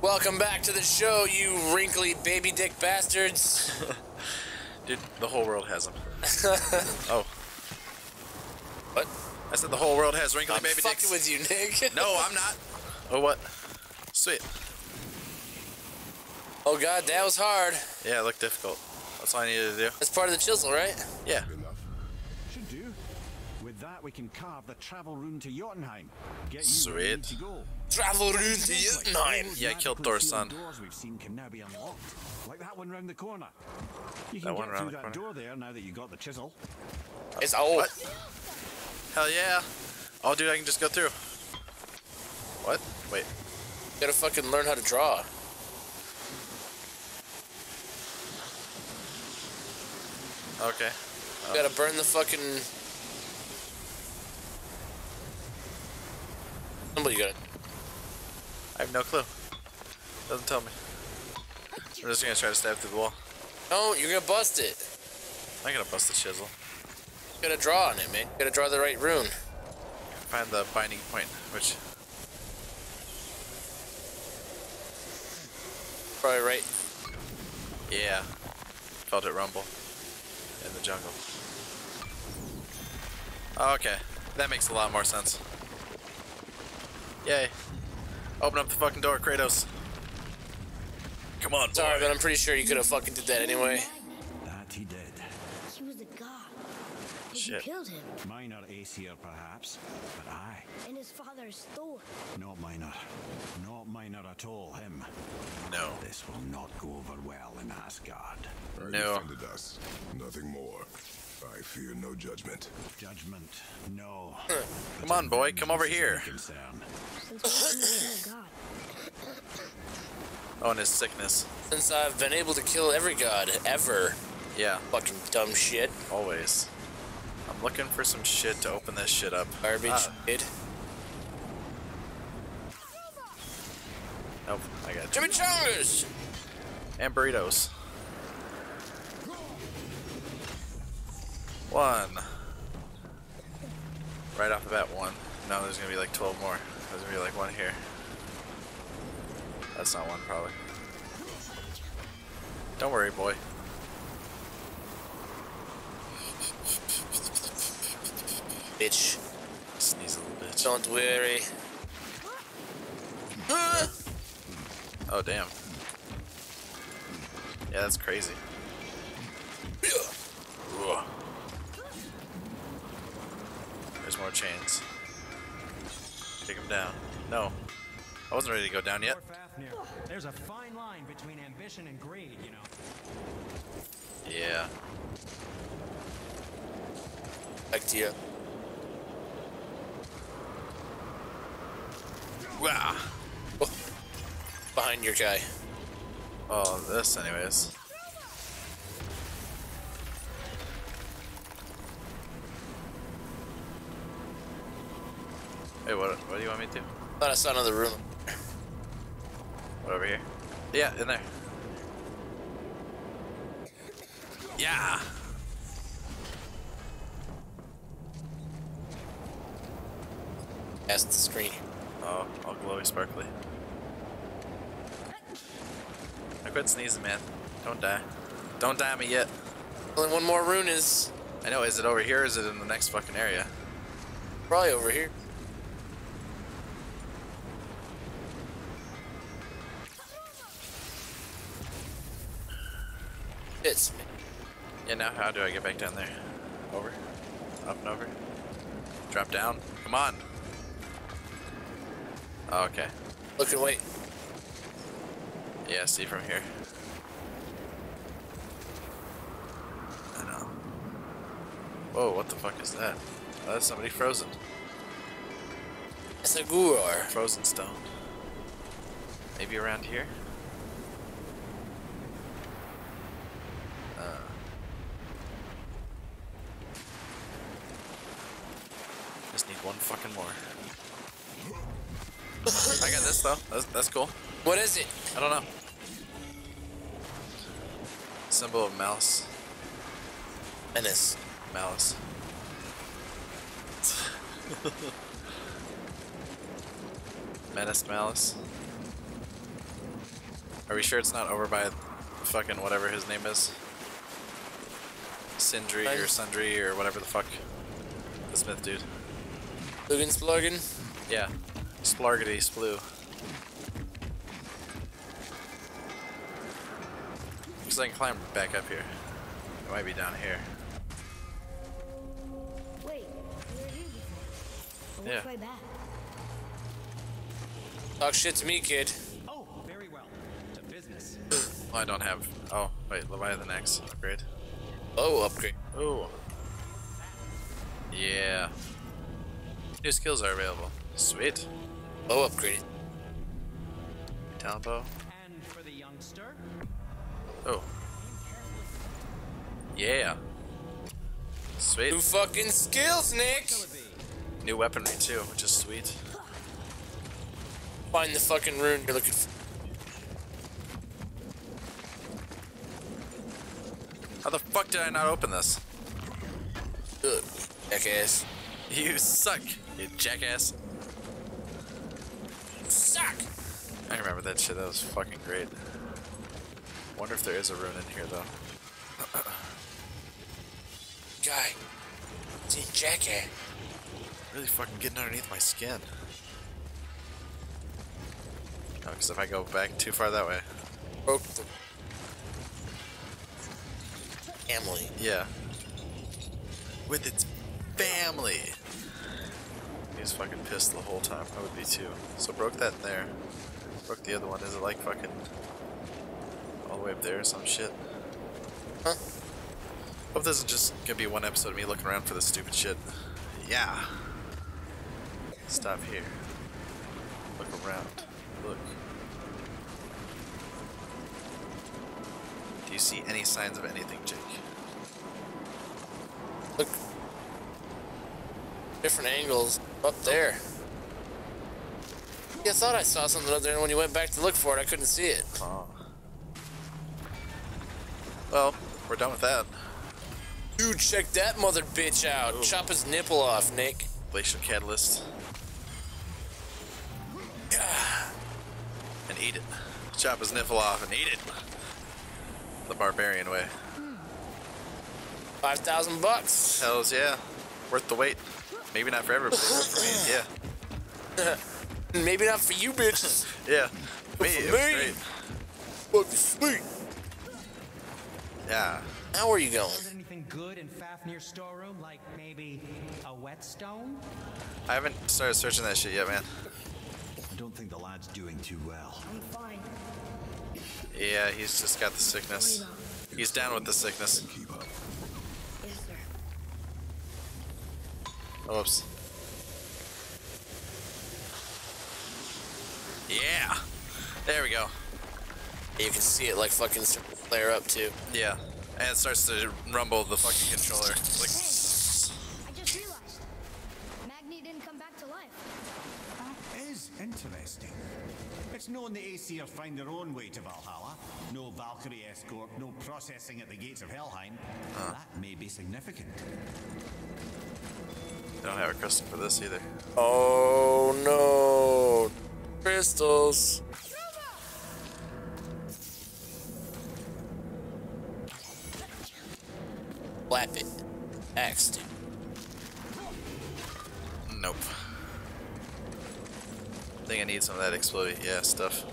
Welcome back to the show, you wrinkly baby dick bastards. Dude, the whole world has them. oh. What? I said the whole world has wrinkly I'm baby fucking with you, Nick. No, I'm not. Oh, what? Sweet. Oh god, that was hard. Yeah, it looked difficult. That's all I needed to do. That's part of the chisel, right? Yeah. Should do. With that, we can carve the travel rune to Jotunheim. Get you Sweet. where to go. Travel rune to Jotunheim. Yeah, I killed Magically Thor's son. Doors we've seen can now be unlocked, like that one round the corner. You That can one get around through that corner. door there now that you got the chisel. It's oh, What? Hell yeah. Oh, dude, I can just go through. What? Wait. gotta fucking learn how to draw. Okay. You gotta burn the fucking. Somebody got it. I have no clue. Doesn't tell me. We're just gonna try to stab through the wall. No, you're gonna bust it. I'm gonna bust the chisel. You gotta draw on it, man. You gotta draw the right rune. Find the binding point, which Probably right. Yeah. Felt it rumble in the jungle. Okay. That makes a lot more sense. Yay. Open up the fucking door, Kratos. Come on, Sorry, boy. but I'm pretty sure you could have fucking did that anyway. That he did. He was a god. And Shit. you killed him. Minor Aesir, perhaps, but I. And his father's Thor. Not minor. Not minor at all, him. No. This will not go over well in Asgard. I No. defended us. Nothing more. I fear no judgment. Judgment, no. Come on, boy, come over here. Concern. Since when became a god. Oh, and his sickness. Since I've been able to kill every god ever. Yeah, Fucking dumb shit. always. I'm looking for some shit to open this shit up. Garbage. Ah, Kid. nope, I got you. Chimichangas! And burritos. One. Right off the bat, one. No, there's gonna be like 12 more. There's gonna be like one here. That's not one, probably. Don't worry, boy. Bitch. Sneeze a little bit. Don't worry. Ah! Oh, damn. Yeah, that's crazy. Ugh. More chains. Take him down. No. I wasn't ready to go down yet. There's a fine line between ambition and greed, you know. Yeah. Back to you. Wow. Oh. Behind your guy. Oh, this anyways. You want me? Thought I saw another room. What, over here? Yeah, in there. Yeah! Past the screen. Oh, all glowy sparkly. I quit sneezing, man. Don't die. Don't die on me yet. Only one more rune is I know, is it over here or is it in the next fucking area? probably over here. It's me. Yeah, now how do I get back down there? Over? Up and over? Drop down? Come on! Oh, okay. Look and wait. Yeah, see from here. I know. Whoa, what the fuck is that? Oh, that's somebody frozen. It's a Guror. Frozen stone. Maybe around here? Uh. Just need one fucking more. Though. That's, that's cool. What is it? I don't know. Symbol of malice. Menace. Malice. Menaced malice. Are we sure it's not over by fucking whatever his name is? Sindri or. Sundry or whatever the fuck. The Smith dude. Lugan Splugin. Yeah. Splargity Sploo. Looks like I can climb back up here. It might be down here. Wait, we were here before. But Yeah. way back? Talk shit to me, kid. Oh, very well. To business. Oh, I don't have. Oh, wait, Leviathan Axe upgrade. Oh, upgrade. Oh. Yeah. New skills are available. Sweet. Oh, upgrade. Talon bow. And for the youngster, Oh. Yeah. Sweet. New fucking skills, Nick. shall it be? New weaponry too, which is sweet. Find the fucking rune you're looking for. How the fuck did I not open this? Ugh, jackass. You suck, you jackass. Suck. I remember that shit. That was fucking great. Wonder if there is a rune in here though. Guy. It's See, jackass. Really fucking getting underneath my skin. Oh, because if I go back too far that way, Broke the family. yeah. With its family. He's fucking pissed the whole time. I would be too. So broke that in there. Broke the other one. Is it like fucking the way up there or some shit? Huh? Hope this is just gonna be one episode of me looking around for this stupid shit. Yeah. Stop here. Look around. Look. Do you see any signs of anything, Jake? Look. Different angles up there. Yeah, I thought I saw something up there, and when you went back to look for it, I couldn't see it. Oh. Well, we're done with that. Dude, check that mother bitch out. Chop his nipple off, Nick. Glacial Catalyst. And eat it. Chop his nipple off and eat it. The barbarian way. 5,000 bucks. Hells yeah. Worth the wait. Maybe not for everybody, but for me, yeah. Maybe not for you bitches. Yeah. Me, for me. great. Fucking sweet. Yeah. How are you going? Is anything good in Fafnir's storeroom? Like maybe a whetstone? I haven't started searching that shit yet, man. I don't think the lad's doing too well. I'm fine. Yeah, he's just got the sickness. He's down with the sickness. Keep up. Yes, sir. Oops. Yeah. There we go. You can see it like fucking flare up too. Yeah. And it starts to rumble the fucking controller. It's like, I just realized. Magni didn't come back to life. That is interesting. It's known the Aesir find their own way to Valhalla. No Valkyrie escort, no processing at the gates of Helheim. That may be significant. they don't have a crystal for this either. Oh no. Crystals. Flap it. Axe. Nope. I think I need some of that exploding, yeah, stuff.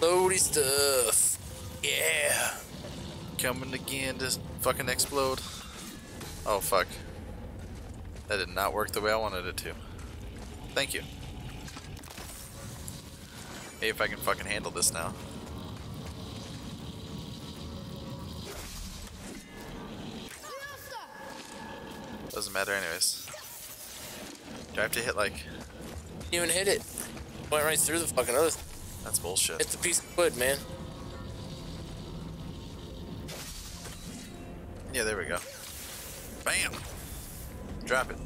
Loady stuff. Yeah. Coming again to fucking explode. Oh fuck. That did not work the way I wanted it to. Thank you. Maybe if I can fucking handle this now. Doesn't matter anyways. Do I have to hit like... You even hit it. Went right through the fucking other. That's bullshit. It's a piece of wood, man. Yeah, there we go. Bam! Drop it.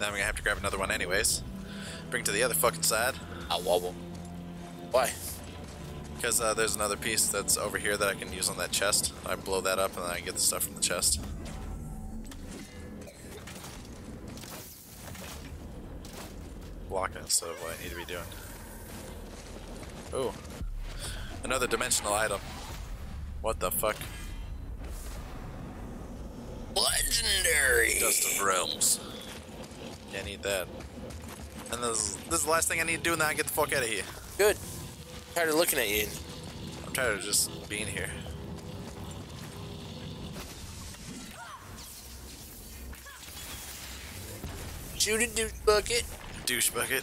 Now I'm gonna have to grab another one anyways. Bring it to the other fucking side. I wobble. Why? Because uh, there's another piece that's over here that I can use on that chest. I blow that up and then I get the stuff from the chest. Blocking instead of what I need to be doing. Ooh. Another dimensional item. What the fuck? Legendary. Dust of Realms. Yeah, I need that. And this is, this is the last thing I need to do, and then I get the fuck out of here. Good. Tired of looking at you. I'm tired of just being here. Shoot it, dude, bucket. Douche bucket.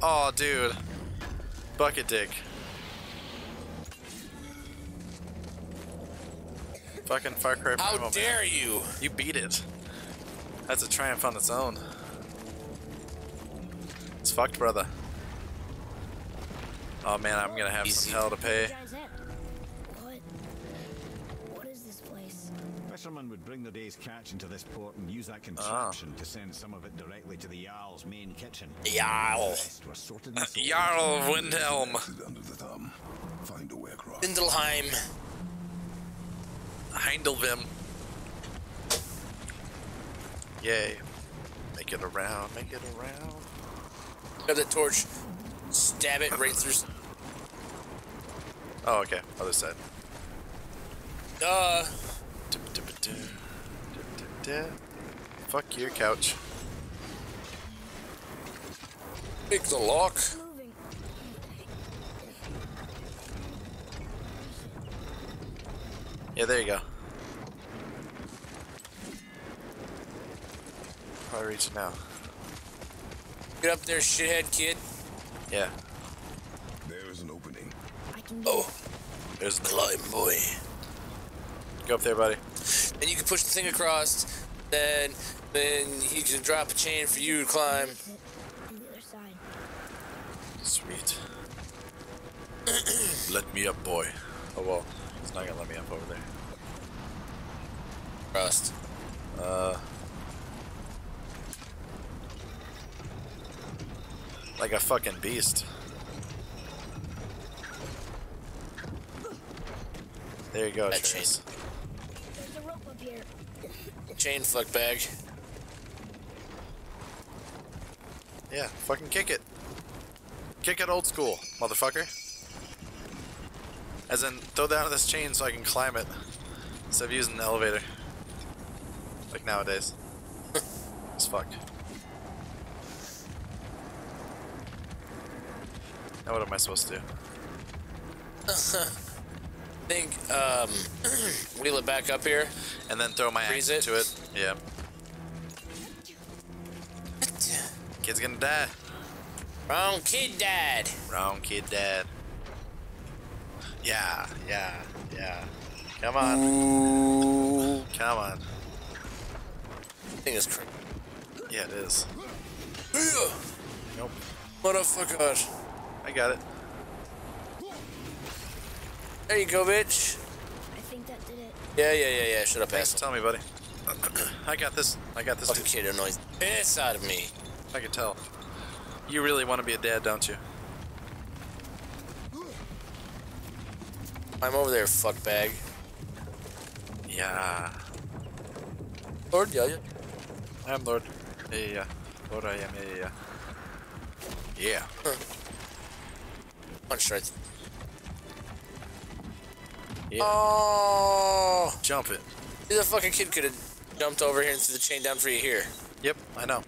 Oh, dude. Bucket dick. Fucking Far Cry How Primal, man. dare you? You beat it. That's a triumph on its own. It's fucked, brother. Oh man, I'm gonna have some hell to pay. Fishermen would bring their day's catch into this port and use that Ah. contraption to send some of it directly to the Jarl's main kitchen. Jarl. The rest were sorted and sold. Jarl of Windhelm. Under the thumb. Find a way across. Vindelheim. Heindelvim. Yay. Make it around, make it around. Grab that torch. Stab it right through. Oh, okay. Other side. Duh. Fuck your couch. Pick the lock. Yeah, there you go. Probably reach it now. Get up there, shithead kid. Yeah. There is an opening. I can do Oh, There's the climb boy. Go up there, buddy. And you can push the thing across. Then, then he can drop a chain for you to climb. it on the other side. Sweet. let me up, boy. Oh well, he's not gonna let me up over there. Crossed. Uh. Like a fucking beast. There you go, That Trace. There's a rope up here. Chain flick bag. Yeah, fucking kick it. Kick it old school, motherfucker. As in, throw down this chain so I can climb it. Instead of using an elevator. Like nowadays. It's fuck. Now what am I supposed to do? think, um, wheel it back up here. And then throw my axe it? into it? Yeah. Kid's gonna die. Wrong kid died. Wrong kid dad. Yeah, yeah, yeah. Come on. Come on. Thing is crazy. Yeah, it is. Nope. Motherfucker. I got it. There you go, bitch. I think that did it. Yeah, yeah, yeah, yeah. Shut up, Thanks for asshole. telling me, buddy. I got this. I got this. Fucking kid annoys the piss out of me. I can tell. You really want to be a dad, don't you? I'm over there, fuck bag. Yeah. Lord, yeah, yeah. I'm Lord. Yeah, yeah, yeah. Lord, I am. Yeah, yeah, yeah. Yeah. Punch right. Yeah. Oh, Jump it. the fucking kid could have jumped over here and threw the chain down for you here. Yep, I know.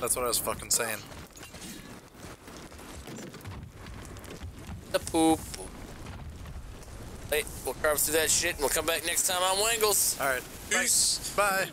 That's what I was fucking saying. The poop. Hey, we'll carve through that shit and we'll come back next time on Wangles. All right. Peace. Bye. Bye.